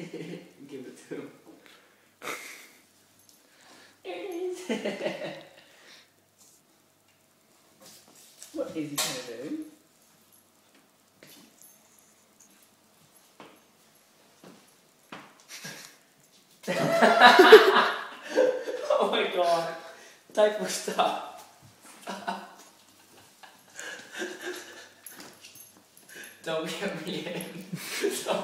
Give it to him. there it is. what is he going to do? oh my god. Typo stop. Stop. Don't get me in. Stop.